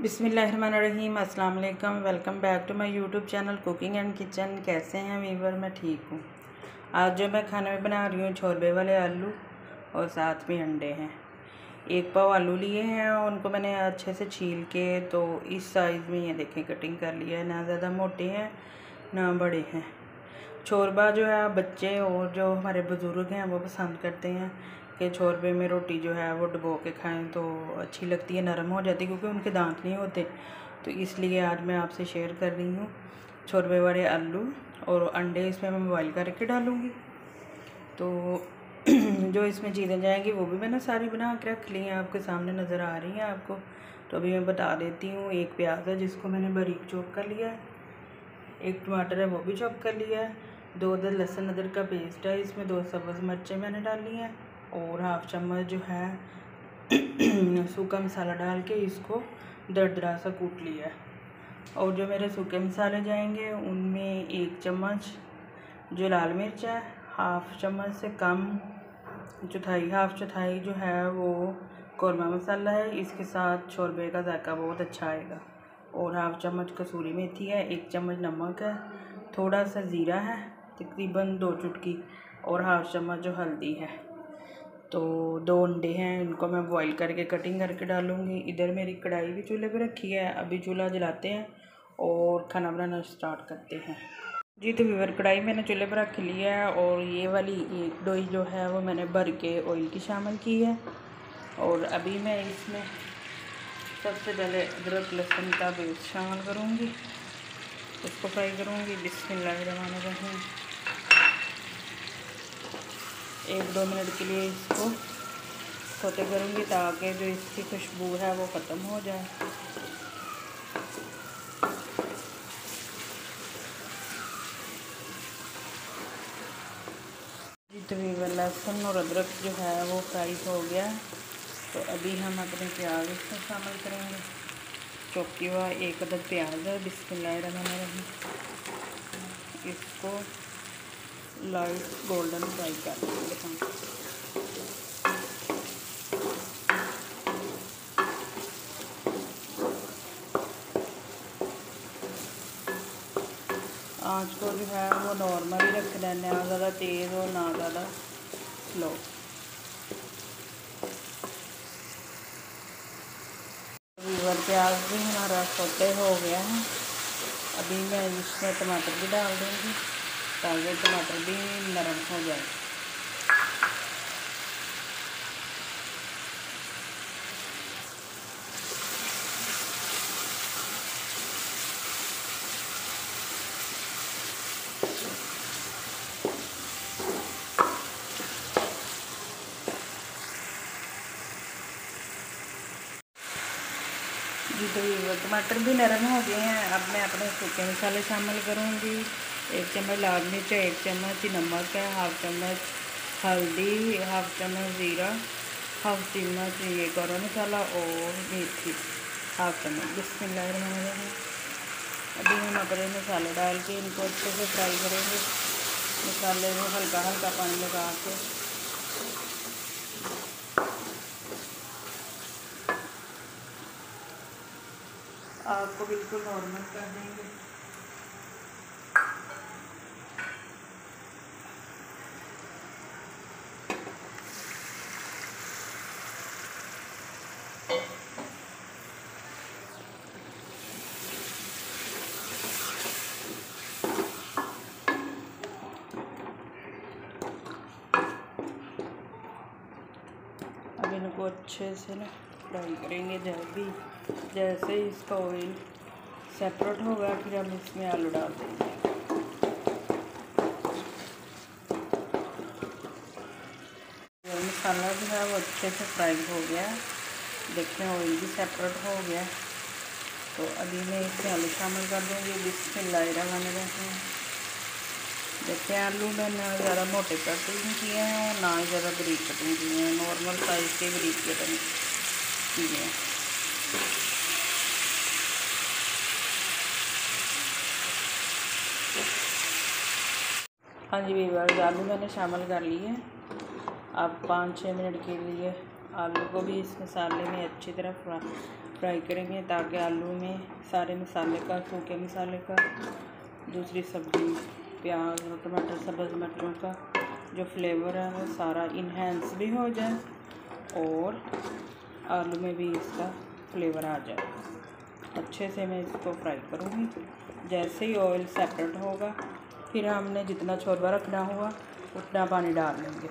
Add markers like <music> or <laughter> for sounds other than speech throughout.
बिसमीम अस्सलाम वालेकुम welcome back to my YouTube channel cooking and kitchen. कैसे हैं वीवर मैं ठीक हूँ। आज जो मैं खाने में बना रही हूँ छोरबे वाले आलू और साथ में अंडे हैं। एक पाव आलू लिए हैं और उनको मैंने अच्छे से छील के तो इस साइज़ में ये देखें कटिंग कर लिया है। ना ज़्यादा मोटे हैं, ना बड़े हैं। छोरबा जो है बच्चे और जो हमारे बुज़ुर्ग हैं, वो पसंद करते हैं। कि छोरबे में रोटी जो है वो डुबो के खाएँ तो अच्छी लगती है, नरम हो जाती है क्योंकि उनके दांत नहीं होते। तो इसलिए आज मैं आपसे शेयर कर रही हूँ छोरबे वाले आलू और अंडे, इसमें मैं बॉइल करके डालूँगी। तो <clears throat> जो इसमें चीज़ें जाएँगी वो भी मैंने सारी बना के रख ली हैं, आपके सामने नज़र आ रही हैं आपको। तो अभी मैं बता देती हूँ, एक प्याज है जिसको मैंने बारीक चॉप कर लिया है, एक टमाटर है वो भी चॉप कर लिया है, दो दर लहसुन अदर का पेस्ट है, इसमें दो सब्ज़ मिर्चें मैंने डाली हैं। और हाफ़ चम्मच जो है, सूखा मसाला डाल के इसको दरदरा सा कूट लिया और जो मेरे सूखे मसाले जाएँगे, उनमें एक चम्मच जो लाल मिर्च है हाफ़ चम्मच से कम चौथाई हाफ़ चौथाई जो है वो कौरमा मसाला है। इसके साथ शोरबे का जायका बहुत अच्छा आएगा। और हाफ़ चम्मच कसूरी मेथी है, एक चम्मच नमक है, थोड़ा सा ज़ीरा है, तकरीबन दो चुटकी। और हाफ़ चम्मच जो हल्दी है। तो दो अंडे हैं, उनको मैं बॉईल करके कटिंग करके डालूँगी। इधर मेरी कढ़ाई भी चूल्हे पे रखी है, अभी चूल्हा जलाते हैं और खाना बनाना स्टार्ट करते हैं। जी तो वीवर कढ़ाई मैंने चूल्हे पर रख लिया है और ये वाली एक डोई जो है वो मैंने भर के ऑयल की शामिल की है। और अभी मैं इसमें सबसे पहले अदरक, लहसुन का पेस्ट शामिल करूँगी। उसको फ्राई करूँगी, बिस्मिल्लाह रहीम। एक दो मिनट के लिए इसको सोते करूँगी ताकि जो इसकी खुशबू है वो ख़त्म हो जाए। जितनी लहसुन और अदरक जो है वो फ्राई हो गया। तो अभी हम अपने प्याज इसमें शामिल करेंगे। चौकी हुआ एक अदर प्याज है बिस्मिल्लाह इसको लाइट गोल्डन फ्राई कर लेंगे हम को जो है वो नॉर्मल ही रख लेने ना ज़्यादा तेज़ और ना ज़्यादा स्लो वीवर प्याज भी हमारा सोते हो गया है। अभी मैं इसमें टमाटर भी डाल दूँगी। ताज़े टमाटर भी नरम हो जाए। जी तो टमाटर भी नरम हो गए हैं। अब मैं अपने सूखे मसाले शामिल करूँगी। एक चम्मच लाल मिर्च, एक चम्मच नमक है हाफ़ चम्मच हल्दी हाफ़ चम्मच ज़ीरा हाफ़ चम्मच ये गरम मसाला और मेथी हाफ़ चम्मच। बिस्मिल्लाह अभी हम अपने मसाले डाल के इनको अच्छे से फ्राई करेंगे। मसाले में हल्का हल्का पानी लगा के। आपको बिल्कुल नॉर्मल कर देंगे इनको अच्छे से ना फ्राई करेंगे जब भी। जैसे इसका ऑयल सेपरेट होगा, फिर हम इसमें आलू डाल देंगे। मसाला जो है वो अच्छे से फ्राई हो गया। देखें ऑयल भी सेपरेट हो गया। तो अभी मैं इसमें आलू शामिल कर दूँगी। बिस्मिल्लाह रहमान रहीम देखते हैं आलू मैंने ज़्यादा मोटे कटिंग किए हैं और ना ही ज़्यादा बरीक कटिंग किए हैं। नॉर्मल साइज़ के बरीक कटिंग किए हैं। हाँ जी वीवर्स आलू मैंने शामिल कर लिए अब पाँच छः मिनट के लिए आलू को भी इस मसाले में अच्छी तरह फ्राई करेंगे ताकि आलू में सारे मसाले का, सूखे मसाले का, दूसरी सब्ज़ी प्याज और टमाटर सब्ज़ मटरों का जो फ्लेवर है, वो सारा इन्हेंस भी हो जाए और आलू में भी इसका फ्लेवर आ जाए। अच्छे से मैं इसको फ्राई करूँगी। जैसे ही ऑयल सेपरेट होगा, फिर हमने जितना छोरबा रखना हुआ, उतना पानी डाल लेंगे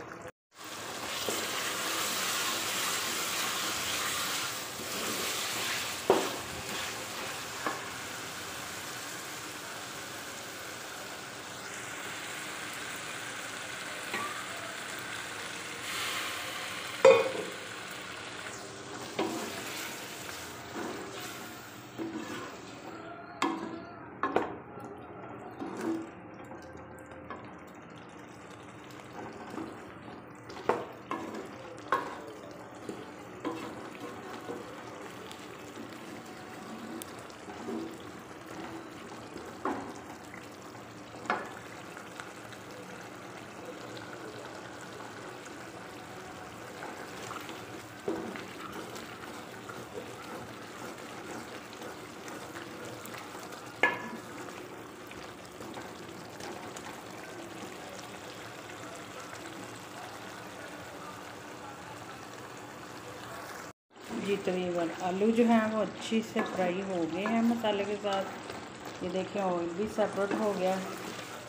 जी तकरीबन आलू जो हैं वो अच्छी से फ्राई हो गए हैं मसाले के साथ। ये देखें ऑयल भी सेपरेट हो गया।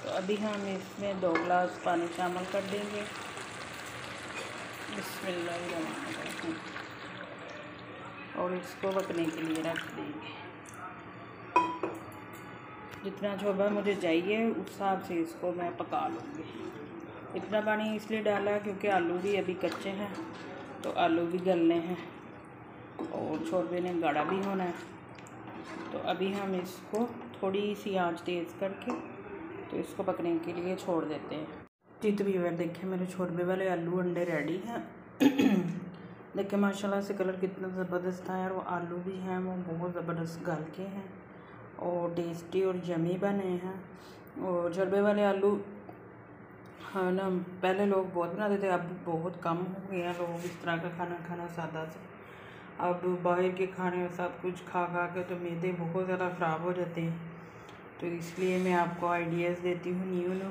तो अभी हम इसमें दो गिलास पानी शामिल कर देंगे। और इसको पकने के लिए रख देंगे। जितना छोबा मुझे चाहिए, उस हिसाब से इसको मैं पका लूँगी। इतना पानी इसलिए डाला क्योंकि आलू भी अभी कच्चे हैं तो आलू भी गलने हैं। और छोरबे ने गाढ़ा भी होना है। तो अभी हम इसको थोड़ी सी आँच तेज़ करके तो इसको पकने के लिए छोड़ देते हैं। जी तो व्यूवर देखें, मेरे छोरबे वाले आलू अंडे रेडी हैं। <clears throat> देखें माशाल्लाह से कलर कितना ज़बरदस्त है और वो आलू भी हैं, वो बहुत ज़बरदस्त गल के हैं और टेस्टी और जमी बने हैं। और छोरबे वाले आलू हाँ ना, पहले लोग बहुत बनाते थे, अब बहुत कम हो गए हैं। लोग इस तरह का खाना खाना सादा से अब बाहर के खाने और सब कुछ खा खा के तो मैदे बहुत ज़्यादा ख़राब हो जाते हैं। तो इसलिए मैं आपको आइडियाज़ देती हूँ न्यू न्यू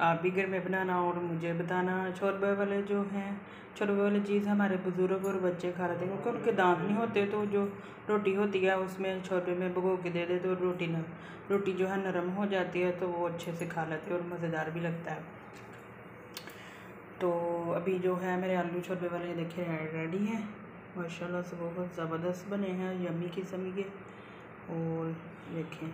आप भी घर में बनाना और मुझे बताना। छोरबे वाले जो हैं छोरबे वाली चीज़ हमारे बुज़ुर्ग और बच्चे खा लेते हैं क्योंकि उनके दांत नहीं होते तो जो रोटी होती है उसमें छोटे में भगो के दे दे तो रोटी न, रोटी जो है नरम हो जाती है तो वो अच्छे से खा लेते और मज़ेदार भी लगता है। तो अभी जो है मेरे आलू छोटे वाले देखे रेडी हैं। माशाल्लाह से बहुत ज़बरदस्त बने हैं यमी किस्म के। और देखें,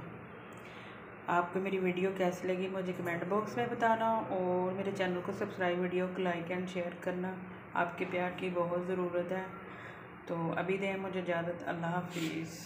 आपको मेरी वीडियो कैसी लगी मुझे कमेंट बॉक्स में बताना और मेरे चैनल को सब्सक्राइब, वीडियो को लाइक एंड शेयर करना। आपके प्यार की बहुत ज़रूरत है। तो अभी दें मुझे इजाज़त, अल्लाह हाफिज़।